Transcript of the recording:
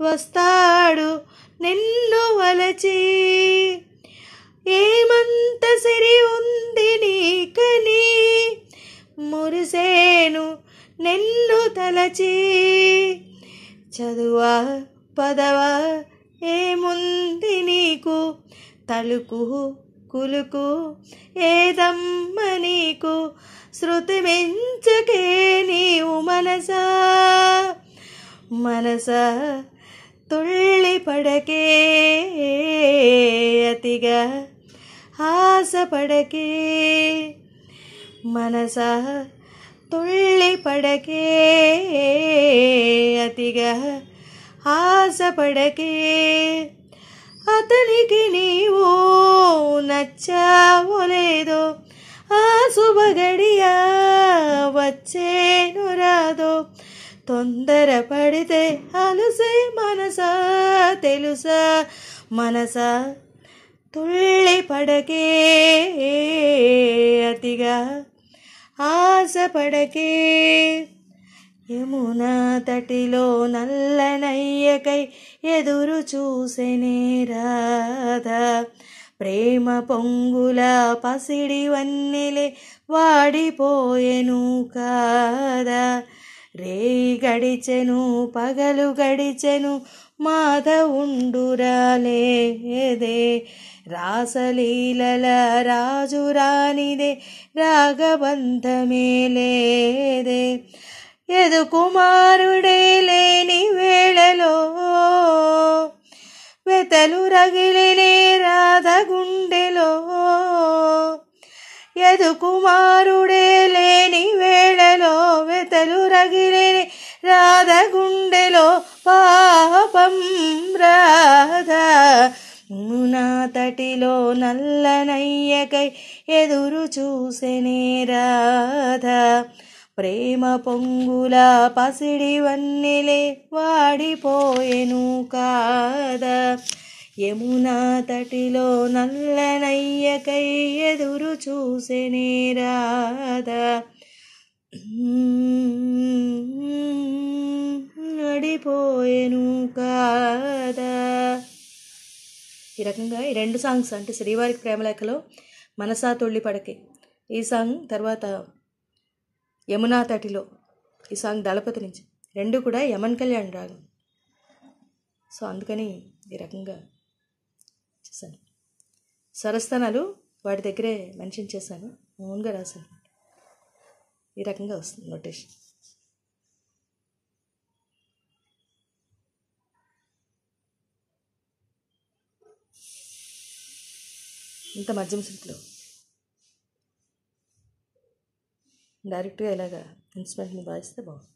వస్తాడు నిన్ను వలచి. ఏమంత సిరి ఉంది నీకని మురిసేను నిన్ను తలచి. చదువా పదవ ఏముంది నీకు? తలుకు కులుకు ఏదమ్మ నీకు? శృతి మించకే నీవు మనసా. మనసా తుళ్ళి పడకే అతిగా ఆశపడకే మనసా తుళ్ళి పడకే అతిగా ఆశపడకే అతనికి నీవు నచ్చావో లేదో ఆ శుభగడియా తొందరపడితే అలసే మనసా తెలుసా? మనసా తుళ్ళి పడకే అతిగా ఆశపడకే యమునా తటిలో నల్లనయ్యకై ఎదురు చూసెనే రాధా. ప్రేమ పొంగుల పసిడి వన్నెలే వాడిపోయెను కాదా? రే గడిచెను పగలు గడిచెను మాధవుండురాలేదే. రాసలీలల రాజు రానిదే రాగబంధమే లేదే. ఎదు కుమారుడే లేని వేళలో వెతలు రగిలినే రాధ గుండెలో ఎదు కుమారుడే లేని వేళలో వెతలు రగిలిని రాధ గుండెలో పాపం రాధ. మునా తటిలో నల్లనయ్యకై ఎదురు చూసెనే రాధ. ప్రేమ పొంగుల పసిడి వన్నెలే వాడిపోయెను కాదా. యమునా తటిలో నల్లనయ్యకై ఎదురు చూసెనే రాధా నడిపోయేను కాదా. ఈ రకంగా ఈ రెండు సాంగ్స్ అంటే శ్రీవారికి ప్రేమలేఖలో మనసా తొళ్ళి పడకే. ఈ సాంగ్ తర్వాత యమునా తటిలో ఈ సాంగ్ దళపతి నుంచి. రెండు కూడా యమన్ కళ్యాణ్ రాగం. సో అందుకని ఈ రకంగా సరే స్వరస్థానాలు వాటి దగ్గరే మెన్షన్ చేశాను. ఓన్గా రాశాను. ఈ రకంగా వస్తుంది నోటేషన్. ఇంత మధ్యమ స్థితిలో డైరెక్ట్గా ఇలాగా ఇన్స్ట్రుమెంట్ని వాయిస్తే బాగుంది